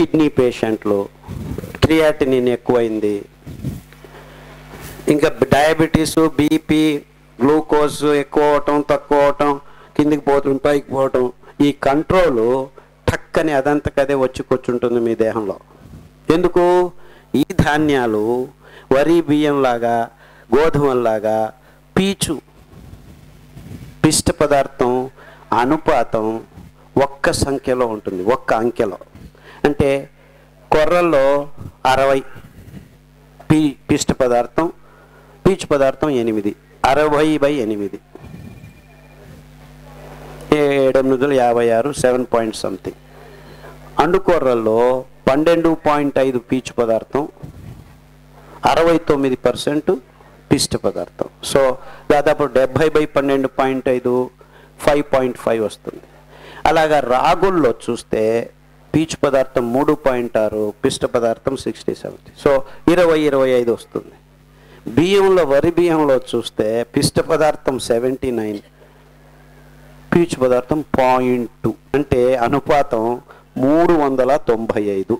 Kidney పేషెంట్లు creatinine ఎక్కువైంది. ఇంకా డయాబెటీస్ బీపీ గ్లూకోజ్ ఎక్కువ అవటం తక్కువ అవటం కిందికి పోవటం పైకి పోవటం ఈ కంట్రోలు టక్కని అదంతకదే వచ్చి కూర్చుంటుంది మీ దేహంలో. ఎందుకు? ఈ ధాన్యాలు వరి బియ్యంలాగా గోధుమలాగా పీచు పిష్ట పదార్థం అనుపాతం ఒక్క సంఖ్యలో ఉంటుంది ఒక్క అంకెలో. అంటే కొర్రల్లో అరవై పీ పిష్ట పదార్థం పీచు పదార్థం ఎనిమిది. అరవై బై ఎనిమిది. ఏడు వందల యాభై ఆరు సెవెన్ పాయింట్ సంథింగ్. అండుకొర్రల్లో పన్నెండు పాయింట్ ఐదు పీచు పదార్థం అరవై తొమ్మిది పర్సెంట్ పిష్ట పదార్థం. సో దాదాపు డెబ్భై బై పన్నెండు పాయింట్ ఐదు ఫైవ్ పాయింట్ ఫైవ్ వస్తుంది. అలాగా రాగుల్లో చూస్తే పీచు పదార్థం మూడు పాయింట్ ఆరు పిష్ట పదార్థం సిక్స్టీ సెవెన్. సో ఇరవై ఇరవై ఐదు వస్తుంది. బియ్యంలో వరి బియ్యంలో చూస్తే పిష్ట పదార్థం సెవెంటీ నైన్ పీచు పదార్థం పాయింట్ టూ. అంటే అనుపాతం మూడు వందల తొంభై ఐదు.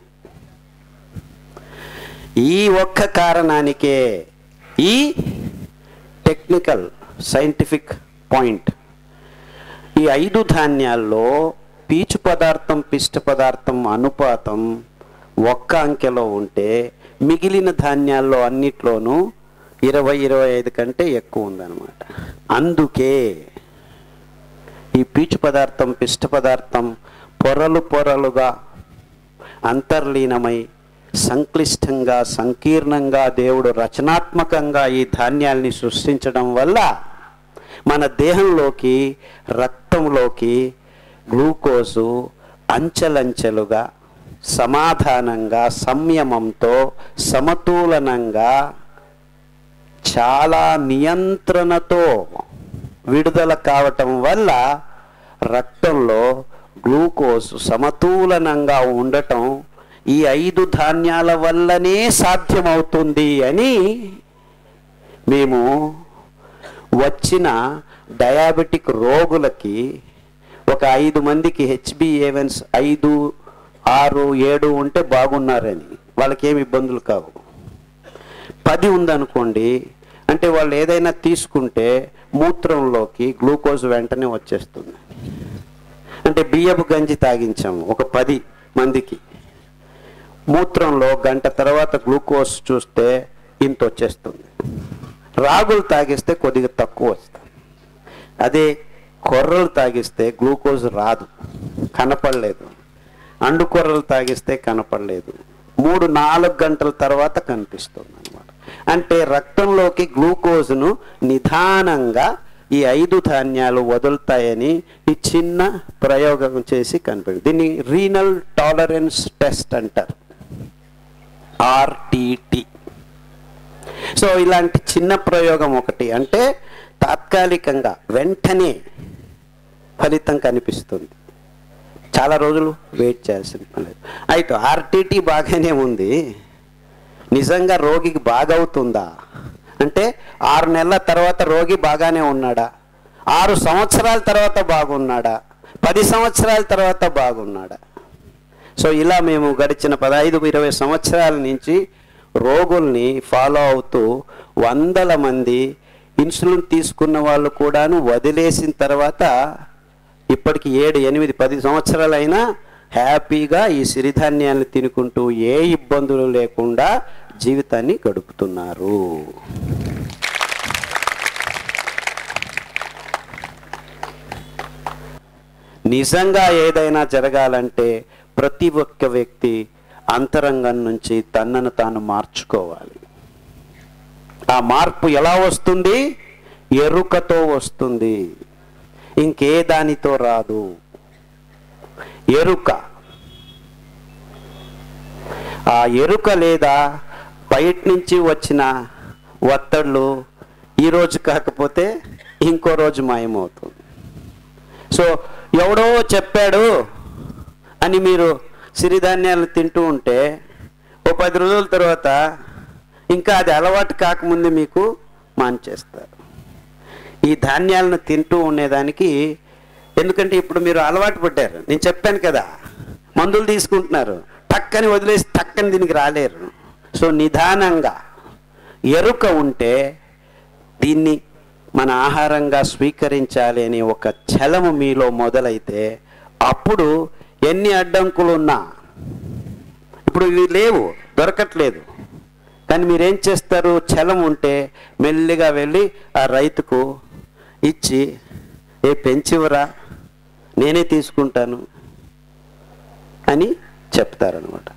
ఈ ఒక్క కారణానికే ఈ టెక్నికల్ సైంటిఫిక్ పాయింట్ ఈ ఐదు ధాన్యాల్లో పీచు పదార్థం పిష్ట పదార్థం అనుపాతం ఒక్క అంకెలో ఉంటే మిగిలిన ధాన్యాల్లో అన్నిట్లోనూ ఇరవై ఇరవై ఐదు కంటే ఎక్కువ ఉందన్నమాట. అందుకే ఈ పీచు పదార్థం పిష్ట పదార్థం పొరలు పొరలుగా అంతర్లీనమై సంక్లిష్టంగా సంకీర్ణంగా దేవుడు రచనాత్మకంగా ఈ ధాన్యాల్ని సృష్టించడం వల్ల మన దేహంలోకి రక్తంలోకి గ్లూకోజు అంచెలంచెలుగా సమాధానంగా సంయమంతో సమతూలనంగా చాలా నియంత్రణతో విడుదల కావటం వల్ల రక్తంలో గ్లూకోజ్ సమతూలనంగా ఉండటం ఈ ఐదు ధాన్యాల వల్లనే సాధ్యమవుతుంది అని మేము వచ్చిన డయాబెటిక్ రోగులకి ఒక ఐదు మందికి హెచ్బిఏవన్స్ ఐదు ఆరు ఏడు ఉంటే బాగున్నారని. వాళ్ళకి ఏమి ఇబ్బందులు కావు. పది ఉందనుకోండి అంటే వాళ్ళు ఏదైనా తీసుకుంటే మూత్రంలోకి గ్లూకోజ్ వెంటనే వచ్చేస్తుంది. అంటే బియ్యపు గంజి తాగించాము ఒక పది మందికి. మూత్రంలో గంట తర్వాత గ్లూకోజ్ చూస్తే ఇంత వచ్చేస్తుంది. రాగులు తాగిస్తే కొద్దిగా తక్కువ వస్తుంది. అదే కొర్రలు తాగిస్తే గ్లూకోజ్ రాదు కనపడలేదు. అండు కొర్రలు తాగిస్తే కనపడలేదు. మూడు నాలుగు గంటల తర్వాత కనిపిస్తుంది అనమాట అంటే రక్తంలోకి గ్లూకోజ్ను నిదానంగా ఈ ఐదు ధాన్యాలు వదులుతాయని ఈ చిన్న ప్రయోగం చేసి కనిపెడు దీన్ని రీనల్ టాలరెన్స్ టెస్ట్ అంటారు. ఆర్టీటీ. సో ఇలాంటి చిన్న ప్రయోగం ఒకటి. అంటే తాత్కాలికంగా వెంటనే ఫలితం కనిపిస్తుంది. చాలా రోజులు వెయిట్ చేయాల్సిన పని అయితే ఆర్టీటీ బాగానే ఉంది. నిజంగా రోగికి బాగవుతుందా? అంటే ఆరు నెలల తర్వాత రోగి బాగానే ఉన్నాడా? ఆరు సంవత్సరాల తర్వాత బాగున్నాడా? పది సంవత్సరాల తర్వాత బాగున్నాడా? సో ఇలా మేము గడిచిన పదహైదు ఇరవై సంవత్సరాల నుంచి రోగుల్ని ఫాలో అవుతూ వందల మంది ఇన్సులిన్ తీసుకున్న వాళ్ళు కూడాను వదిలేసిన తర్వాత ఇప్పటికి ఏడు ఎనిమిది పది సంవత్సరాలైనా హ్యాపీగా ఈ సిరిధాన్యాన్ని తినుకుంటూ ఏ ఇబ్బందులు లేకుండా జీవితాన్ని గడుపుతున్నారు. నిజంగా ఏదైనా జరగాలంటే ప్రతి ఒక్క వ్యక్తి అంతరంగం నుంచి తనను తాను మార్చుకోవాలి. ఆ మార్పు ఎలా వస్తుంది? ఎరుకతో వస్తుంది. ఇంకే దానితో రాదు. ఎరుక. ఆ ఎరుక లేదా బయట నుంచి వచ్చిన ఒత్తళ్ళు ఈరోజు కాకపోతే ఇంకో రోజు మాయమవుతుంది. సో ఎవడో చెప్పాడు అని మీరు సిరిధాన్యాలు తింటూ ఉంటే ఓ పది రోజుల తర్వాత ఇంకా అది అలవాటు కాకముందే మీకు మాన్చేస్తారు. ఈ ధాన్యాలను తింటూ ఉండేదానికి ఎందుకంటే ఇప్పుడు మీరు అలవాటు పడ్డారు. నేను చెప్పాను కదా మందులు తీసుకుంటున్నారు. టక్కని వదిలేసి టక్కని దీనికి రాలేరు. సో నిదానంగా ఎరుక ఉంటే దీన్ని మన ఆహారంగా స్వీకరించాలి అని ఒక చలము మీలో మొదలైతే అప్పుడు ఎన్ని అడ్డంకులు ఉన్నా ఇప్పుడు ఇవి లేవు దొరకట్లేదు. కానీ మీరేం చేస్తారు? చలం ఉంటే మెల్లిగా వెళ్ళి ఆ రైతుకు ఇచ్చి ఏ పెంచివరా నేనే తీసుకుంటాను అని చెప్తారనమాట